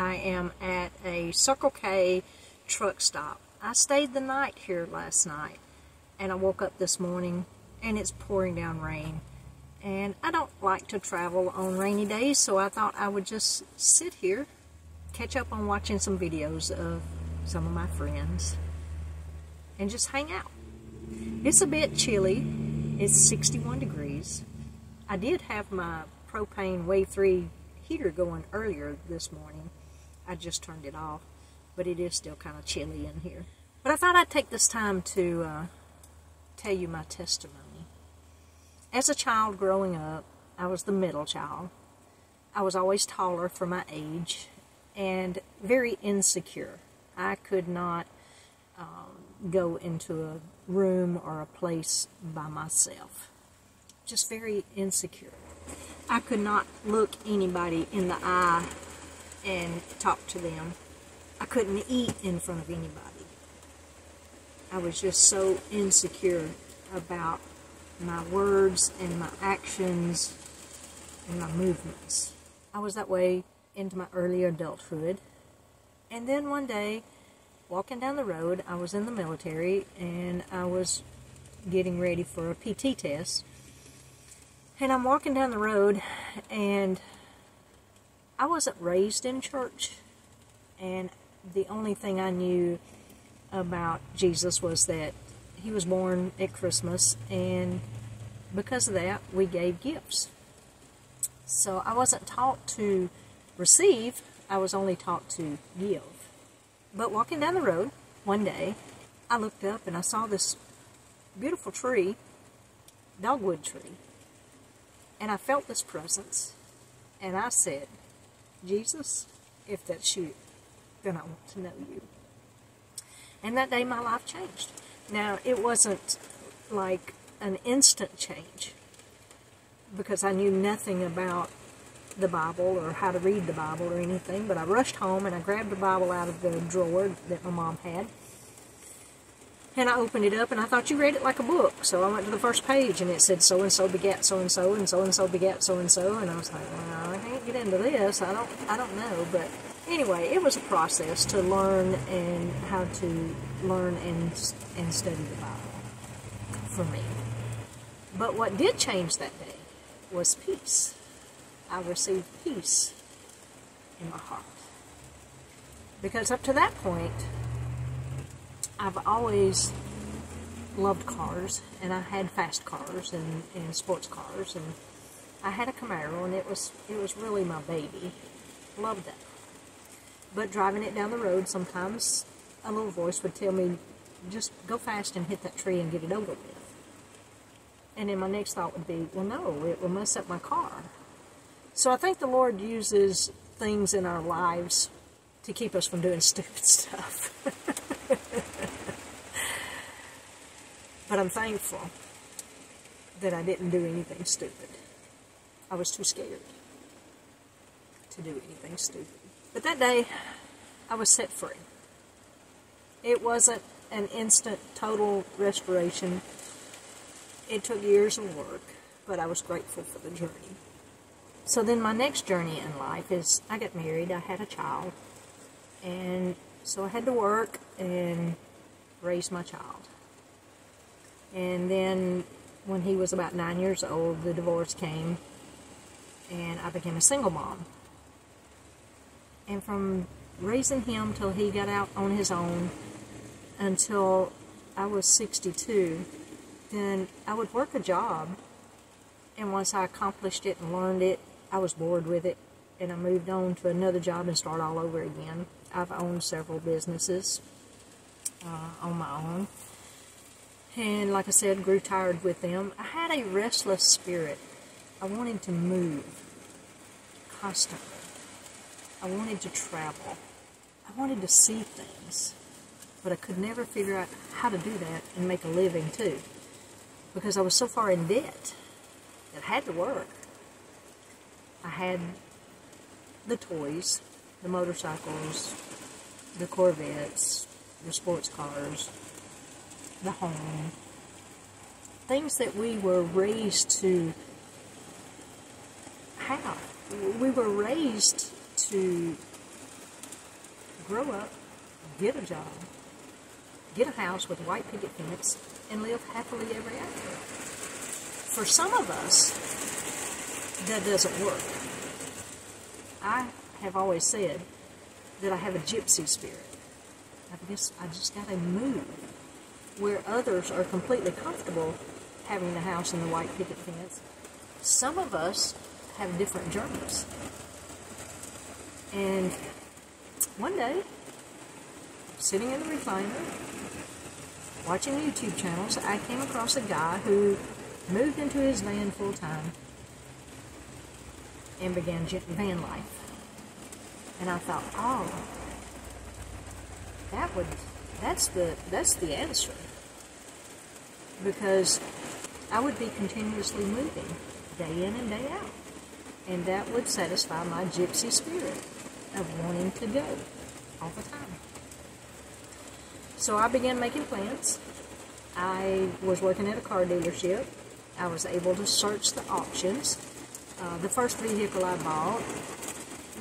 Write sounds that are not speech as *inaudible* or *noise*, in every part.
I am at a Circle K truck stop. I stayed the night here last night and I woke up this morning and it's pouring down rain. And I don't like to travel on rainy days, so I thought I would just sit here, catch up on watching some videos of some of my friends, and just hang out. It's a bit chilly. It's 61 degrees. I did have my propane Wave 3 heater going earlier this morning. I just turned it off, but it is still kind of chilly in here. But I thought I'd take this time to uh, tell you my testimony. As a child growing up, I was the middle child. I was always taller for my age and very insecure. I could not um, go into a room or a place by myself. Just very insecure. I could not look anybody in the eye and talk to them. I couldn't eat in front of anybody. I was just so insecure about my words and my actions and my movements. I was that way into my early adulthood. And then one day, walking down the road, I was in the military and I was getting ready for a PT test. And I'm walking down the road and I wasn't raised in church. And the only thing I knew about Jesus was that he was born at Christmas, and because of that, we gave gifts. So I wasn't taught to receive, I was only taught to give. But walking down the road one day, I looked up and I saw this beautiful tree, dogwood tree. And I felt this presence. And I said, Jesus, if that's you, then I want to know you. And that day my life changed. Now, it wasn't like an instant change because I knew nothing about the Bible or how to read the Bible or anything, but I rushed home and I grabbed the Bible out of the drawer that my mom had. And I opened it up and I thought you read it like a book. So I went to the first page and it said so and so begat so and so and so and so begat so and so and I was like, well, I can't get into this. I don't I don't know, but anyway, it was a process to learn and how to learn and and study the Bible for me. But what did change that day was peace. I received peace in my heart. Because up to that point, I've always loved cars, and I had fast cars and, and sports cars, and I had a Camaro, and it was it was really my baby. Loved it. But driving it down the road, sometimes a little voice would tell me, just go fast and hit that tree and get it over with. And then my next thought would be, well, no, it will mess up my car. So I think the Lord uses things in our lives to keep us from doing *laughs* stupid stuff. But I'm thankful that I didn't do anything stupid. I was too scared to do anything stupid. But that day, I was set free. It wasn't an instant, total restoration. It took years of work, but I was grateful for the journey. So then my next journey in life is I got married, I had a child, and so I had to work and raise my child. And then when he was about nine years old, the divorce came, and I became a single mom. And from raising him till he got out on his own until I was 62, then I would work a job. And once I accomplished it and learned it, I was bored with it. And I moved on to another job and start all over again. I've owned several businesses uh, on my own. And like I said, grew tired with them. I had a restless spirit. I wanted to move constantly. I wanted to travel. I wanted to see things. But I could never figure out how to do that and make a living too. Because I was so far in debt that I had to work. I had the toys, the motorcycles, the Corvettes, the sports cars, the home. Things that we were raised to have. We were raised to grow up, get a job, get a house with white picket fence, and live happily ever after. For some of us, that doesn't work. I have always said that I have a gypsy spirit. I guess I just got to move where others are completely comfortable having the house and the white picket fence. Some of us have different journeys. And one day, sitting in the recliner, watching YouTube channels, I came across a guy who moved into his van full time and began van life. And I thought, oh, that would, that's the, that's the answer. Because I would be continuously moving day in and day out. And that would satisfy my gypsy spirit of wanting to go all the time. So I began making plans. I was working at a car dealership. I was able to search the options. Uh, the first vehicle I bought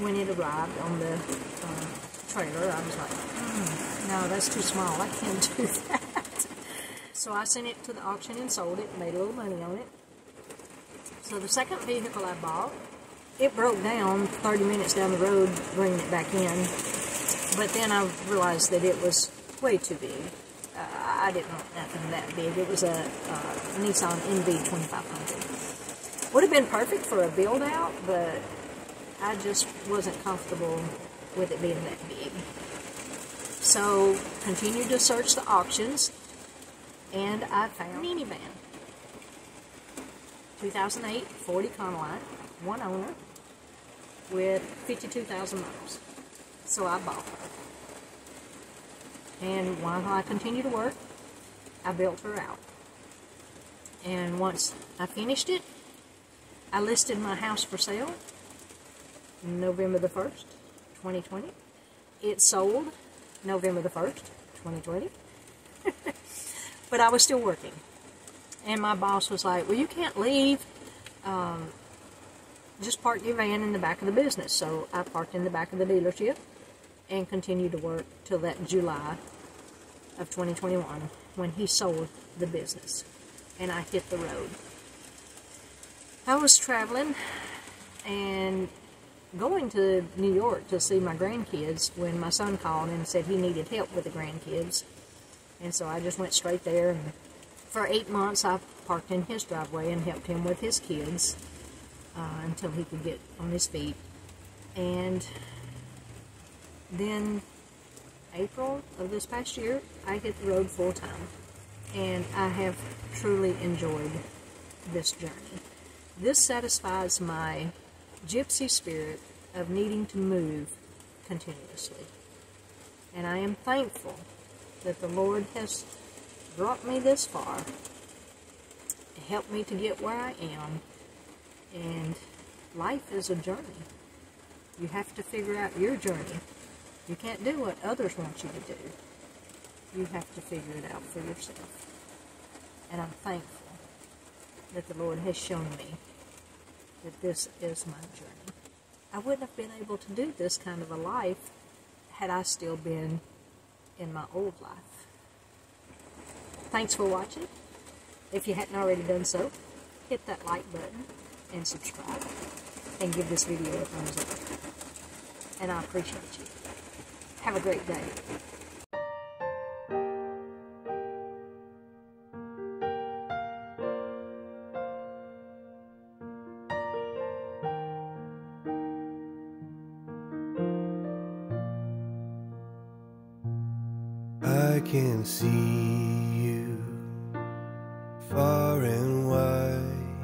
when it arrived on the uh, trailer, I was like, mm, no, that's too small. I can't do *laughs* that. So I sent it to the auction and sold it, made a little money on it. So the second vehicle I bought, it broke down 30 minutes down the road bringing it back in. But then I realized that it was way too big. Uh, I didn't want nothing that big. It was a Nissan NV 2500. Would have been perfect for a build out, but I just wasn't comfortable with it being that big. So, continued to search the auctions, and I found minivan. 2008 Ford Econoline, one owner, with 52,000 miles. So I bought her. And while I continued to work, I built her out. And once I finished it, I listed my house for sale November the 1st, 2020. It sold November the 1st, 2020. *laughs* but I was still working. And my boss was like, well, you can't leave. Um, just park your van in the back of the business. So I parked in the back of the dealership and continued to work till that July of 2021 when he sold the business and I hit the road. I was traveling and going to New York to see my grandkids when my son called and said he needed help with the grandkids. And so I just went straight there. And for eight months, I parked in his driveway and helped him with his kids uh, until he could get on his feet. And then April of this past year, I hit the road full time. And I have truly enjoyed this journey. This satisfies my gypsy spirit of needing to move continuously. And I am thankful that the Lord has brought me this far, helped me to get where I am, and life is a journey. You have to figure out your journey. You can't do what others want you to do. You have to figure it out for yourself. And I'm thankful that the Lord has shown me that this is my journey. I wouldn't have been able to do this kind of a life had I still been in my old life. Thanks for watching. If you hadn't already done so, hit that like button and subscribe and give this video a thumbs up. And I appreciate you. Have a great day. See you far and wide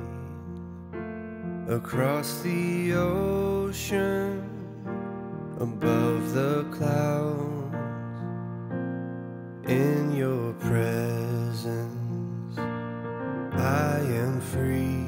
across the ocean above the clouds. In your presence I am free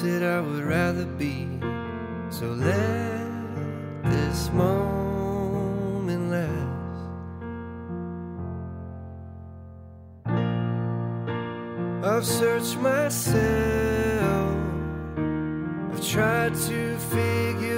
said I would rather be. So let this moment last. I've searched myself, I've tried to figure.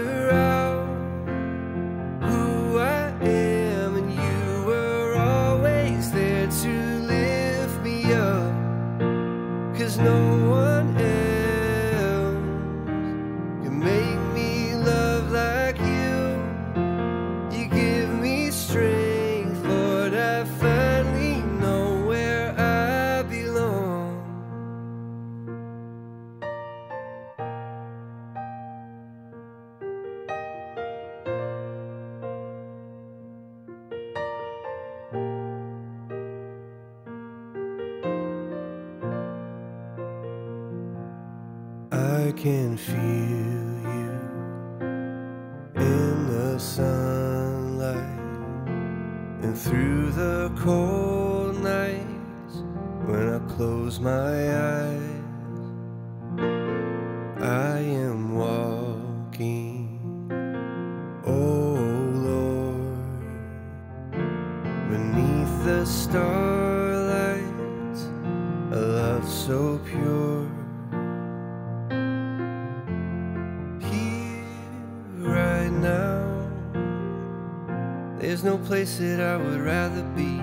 I can feel you in the sunlight and through the cold nights when I close my eyes. I am walking, oh Lord, beneath the starlight, a love so pure. There's no place that I would rather be.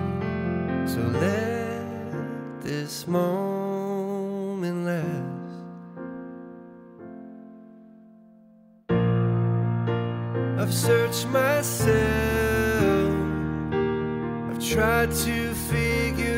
So let this moment last. I've searched myself. I've tried to figure